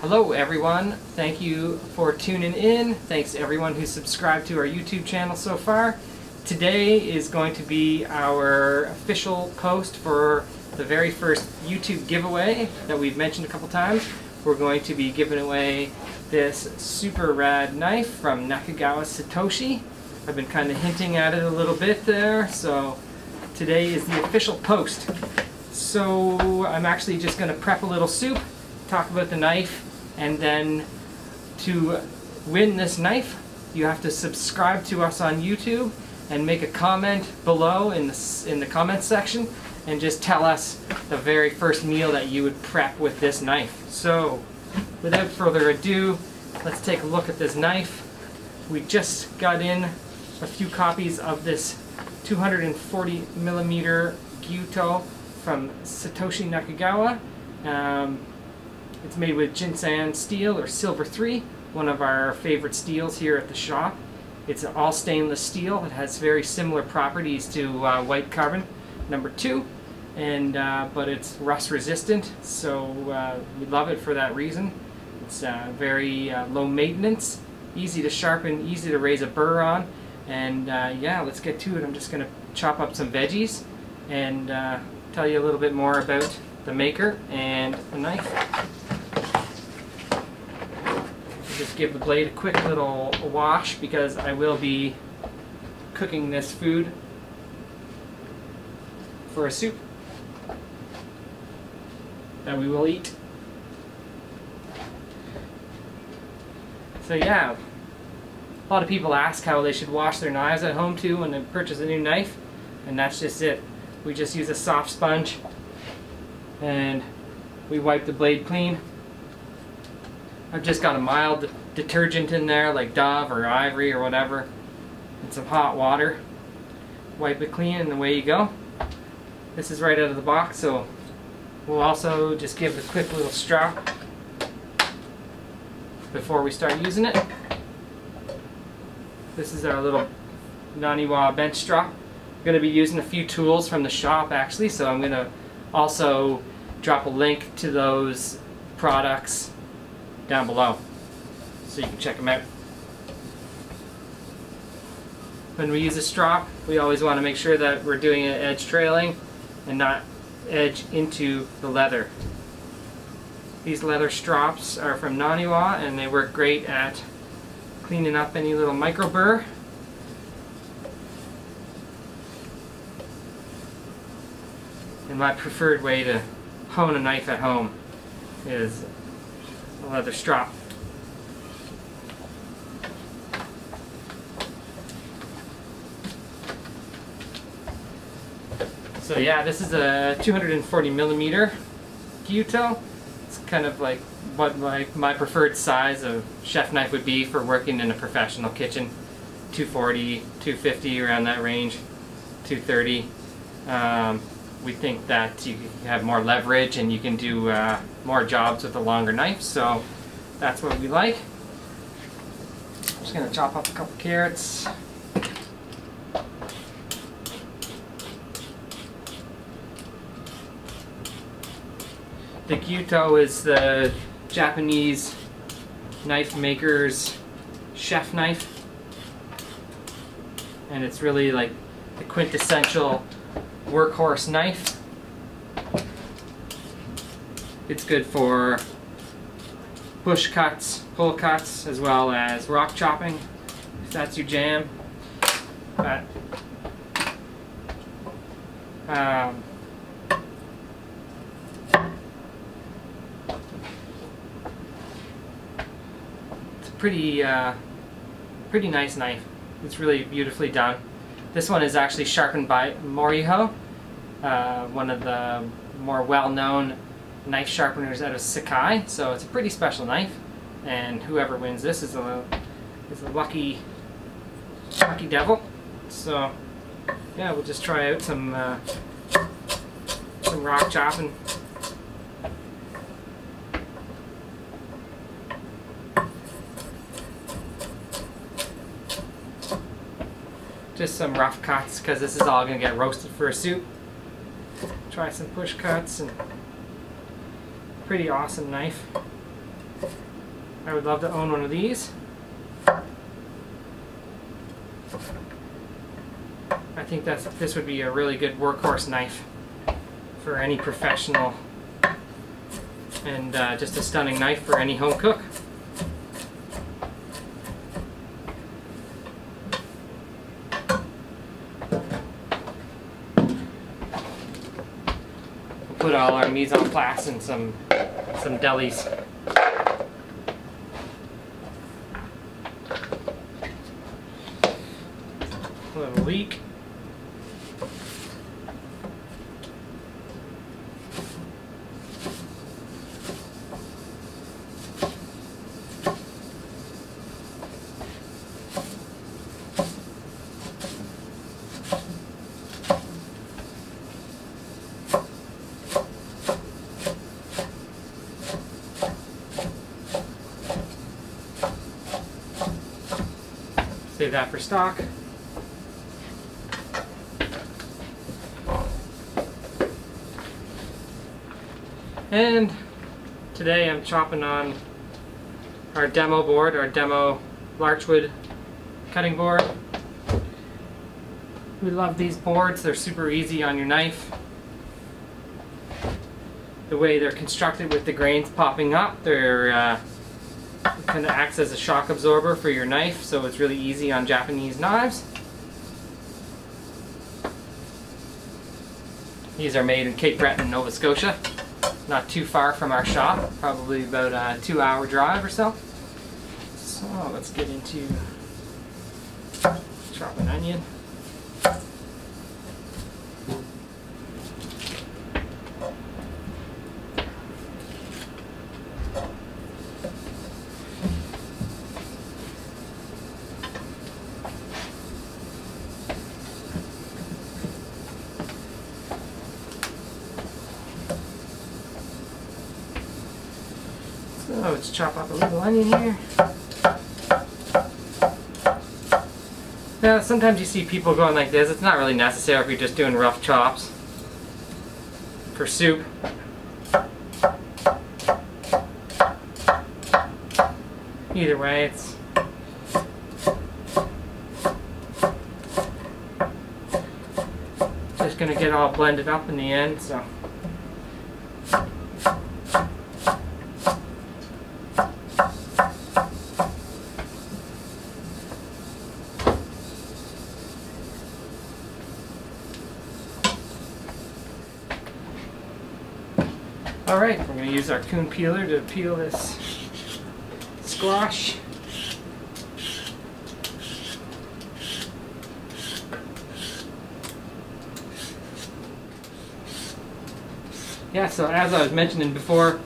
Hello everyone, thank you for tuning in. Thanks everyone who subscribed to our YouTube channel so far. Today is going to be our official post for the very first YouTube giveaway that we've mentioned a couple times. We're going to be giving away this super rad knife from Nakagawa Satoshi. I've been kind of hinting at it a little bit there, so today is the official post. So I'm actually just going to prep a little soup, talk about the knife, and then to win this knife, you have to subscribe to us on YouTube and make a comment below in the, in the comments section and just tell us the very first meal that you would prep with this knife. So, without further ado, let's take a look at this knife. We just got in a few copies of this 240 millimeter Gyuto from Satoshi Nakagawa. Um, it's made with Ginsan steel or Silver 3, one of our favorite steels here at the shop. It's all stainless steel. It has very similar properties to uh, white carbon number 2, and uh, but it's rust resistant, so uh, we love it for that reason. It's uh, very uh, low maintenance, easy to sharpen, easy to raise a burr on, and uh, yeah, let's get to it. I'm just going to chop up some veggies and tell you a little bit more about the maker and the knife. Just give the blade a quick little wash because I will be cooking this food for a soup that we will eat. So yeah, a lot of people ask how they should wash their knives at home too when they purchase a new knife, and that's just it. We just use a soft sponge and we wipe the blade clean. I've just got a mild detergent in there like Dove or Ivory or whatever and some hot water. Wipe it clean and away you go. This is right out of the box so we'll also just give it a quick little strop before we start using it. This is our little Naniwa bench strop. I'm going to be using a few tools from the shop actually so I'm going to also drop a link to those products down below so you can check them out. When we use a strop, we always want to make sure that we're doing it edge trailing and not edge into the leather. These leather strops are from Naniwa and they work great at cleaning up any little micro burr and my preferred way to hone a knife at home is leather strop. So yeah, this is a 240 millimeter Gyuto. It's kind of like what like my preferred size of chef knife would be for working in a professional kitchen. 240, 250 around that range, 230. Um, we think that you have more leverage and you can do uh, more jobs with a longer knife, so that's what we like. I'm just to chop up a couple carrots. The Gyuto is the Japanese knife maker's chef knife. And it's really like the quintessential workhorse knife. It's good for push cuts, pull cuts, as well as rock chopping, if that's your jam. But, um, it's a pretty, uh, pretty nice knife. It's really beautifully done. This one is actually sharpened by Morihiro, uh, one of the more well-known knife sharpeners out of Sakai. So it's a pretty special knife, and whoever wins this is a is a lucky lucky devil. So yeah, we'll just try out some uh, some rock chopping. Just some rough cuts because this is all going to get roasted for a soup. Try some push cuts and pretty awesome knife. I would love to own one of these. I think that's this would be a really good workhorse knife for any professional and uh, just a stunning knife for any home cook. Put all our mise en place in some some delis. A little leek. Save that for stock. And today I'm chopping on our demo board, our demo larchwood cutting board. We love these boards, they're super easy on your knife. The way they're constructed with the grains popping up, they're uh, kind of acts as a shock absorber for your knife, so it's really easy on Japanese knives. These are made in Cape Breton, Nova Scotia. Not too far from our shop, probably about a two hour drive or so. So let's get into chop an onion. So let's chop up a little onion here. Now, sometimes you see people going like this. It's not really necessary if you're just doing rough chops for soup. Either way, it's just gonna get all blended up in the end, so. Alright, we're going to use our Kuhn peeler to peel this squash. Yeah, so as I was mentioning before,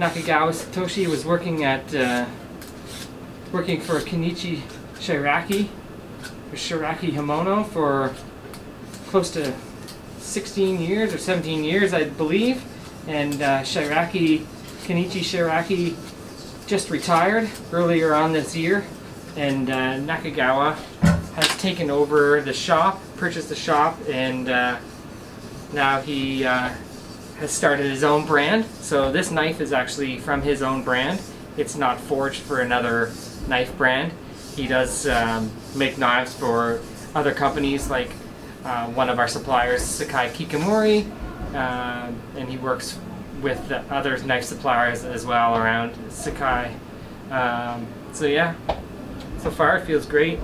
Nakagawa Satoshi was working at uh, working for Kenichi Shiraki, or Shiraki Hamono for close to 16 years or 17 years, I believe and uh, Shiraki, Kenichi Shiraki just retired earlier on this year, and uh, Nakagawa has taken over the shop, purchased the shop, and uh, now he uh, has started his own brand. So this knife is actually from his own brand. It's not forged for another knife brand. He does um, make knives for other companies like uh, one of our suppliers, Sakai Kikumori, uh, and he works with the other knife suppliers as well around Sakai. Um, so yeah, so far it feels great.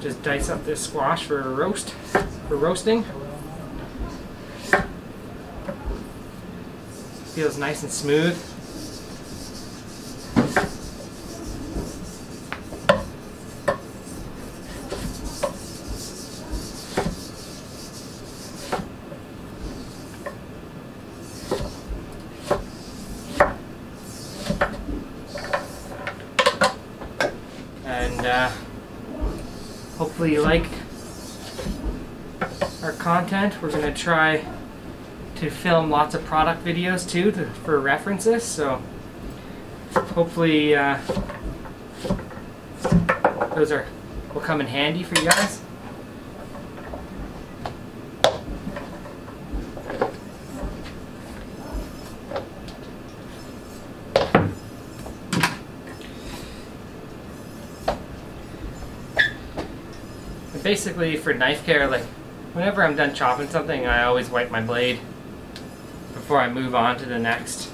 Just dice up this squash for roast, for roasting. Feels nice and smooth. and uh, hopefully you like our content. We're going to try to film lots of product videos too to, for references, so hopefully uh, those are will come in handy for you guys. Basically for knife care, like whenever I'm done chopping something, I always wipe my blade before I move on to the next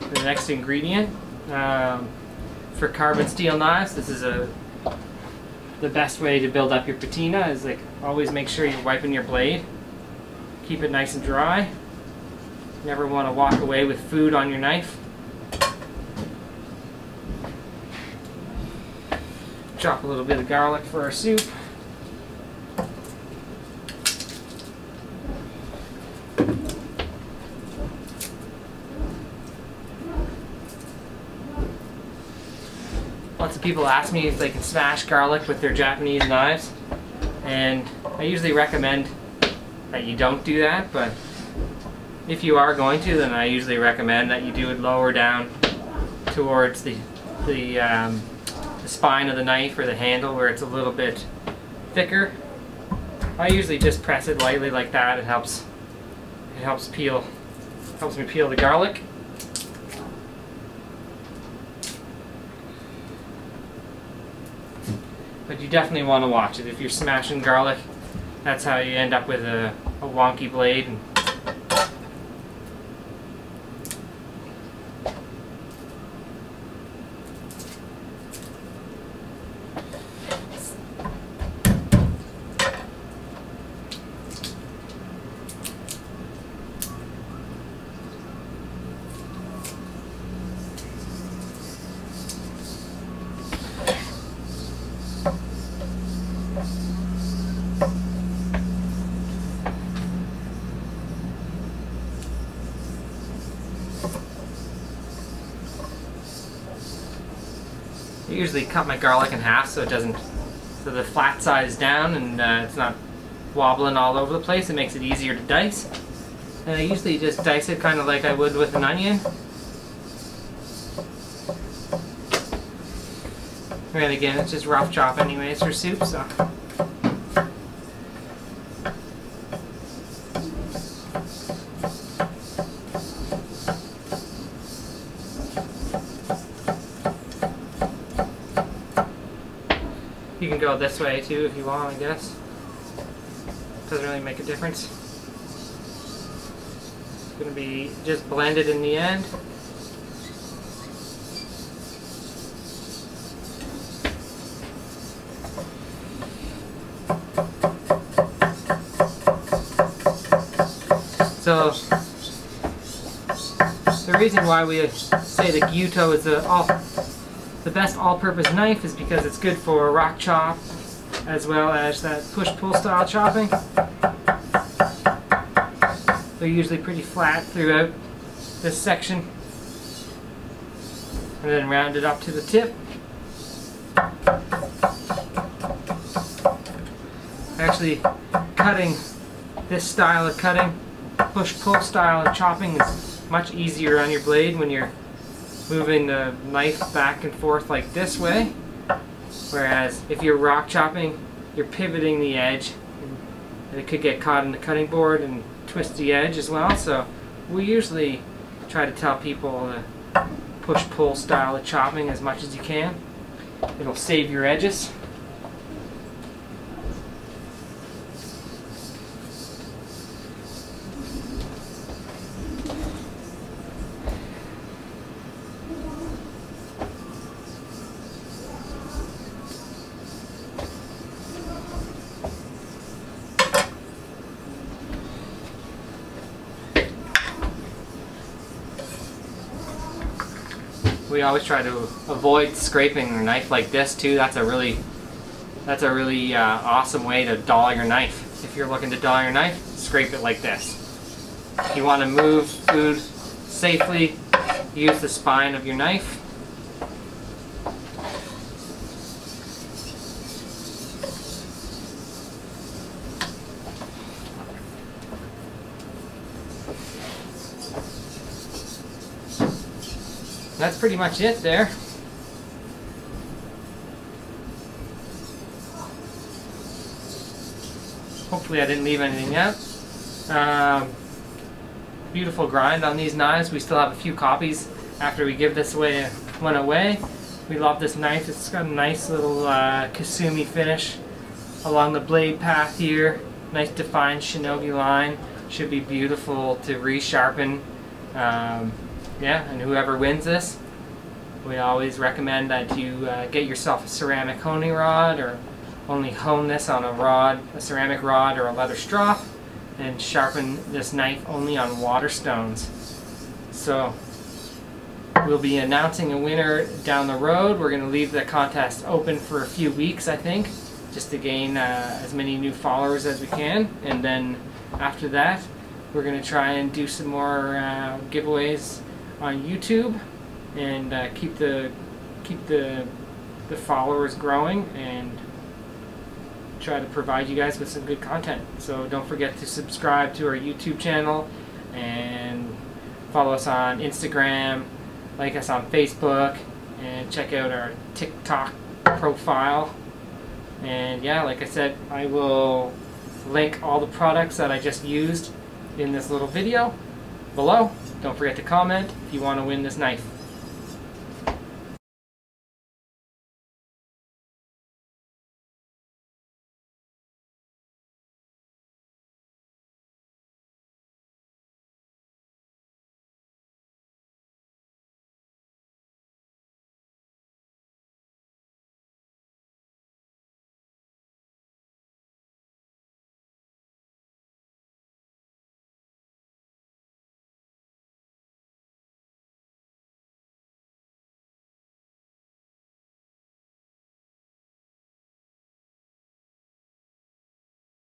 the next ingredient. Um, for carbon steel knives, this is a the best way to build up your patina is like always make sure you're wiping your blade. Keep it nice and dry. Never want to walk away with food on your knife. Chop a little bit of garlic for our soup. Lots of people ask me if they can smash garlic with their Japanese knives, and I usually recommend that you don't do that, but if you are going to, then I usually recommend that you do it lower down towards the, the, um, the spine of the knife or the handle where it's a little bit thicker. I usually just press it lightly like that. It helps. It helps peel. Helps me peel the garlic. But you definitely want to watch it. If you're smashing garlic, that's how you end up with a, a wonky blade. I usually cut my garlic in half so it doesn't, so the flat side is down and uh, it's not wobbling all over the place. It makes it easier to dice. And I usually just dice it kind of like I would with an onion. And again, it's just rough chop anyways for soup, so. This way too if you want, I guess. Doesn't really make a difference. It's gonna be just blended in the end. So the reason why we say the Gyuto is the oh, all the best all-purpose knife is because it's good for rock chop as well as that push-pull style chopping. They're usually pretty flat throughout this section and then rounded up to the tip. Actually, cutting this style of cutting, push-pull style of chopping is much easier on your blade when you're moving the knife back and forth like this way. Whereas if you're rock chopping, you're pivoting the edge and it could get caught in the cutting board and twist the edge as well. So we usually try to tell people to push-pull style of chopping as much as you can. It'll save your edges. We always try to avoid scraping a knife like this too. That's a really that's a really uh, awesome way to dull your knife. If you're looking to dull your knife, scrape it like this. If you want to move food safely, use the spine of your knife. That's pretty much it there. Hopefully I didn't leave anything out. Um, beautiful grind on these knives. We still have a few copies after we give this away one away. We love this knife. It's got a nice little uh, Kasumi finish along the blade path here. Nice defined shinogi line. Should be beautiful to resharpen. Um, yeah, and whoever wins this, we always recommend that you uh, get yourself a ceramic honing rod or only hone this on a rod, a ceramic rod or a leather strop and sharpen this knife only on water stones. So we'll be announcing a winner down the road. We're going to leave the contest open for a few weeks, I think, just to gain uh, as many new followers as we can. And then after that, we're going to try and do some more uh, giveaways on YouTube and uh, keep the keep the the followers growing and try to provide you guys with some good content. So don't forget to subscribe to our YouTube channel and follow us on Instagram, like us on Facebook, and check out our TikTok profile. And yeah, like I said, I will link all the products that I just used in this little video below. Don't forget to comment if you want to win this knife.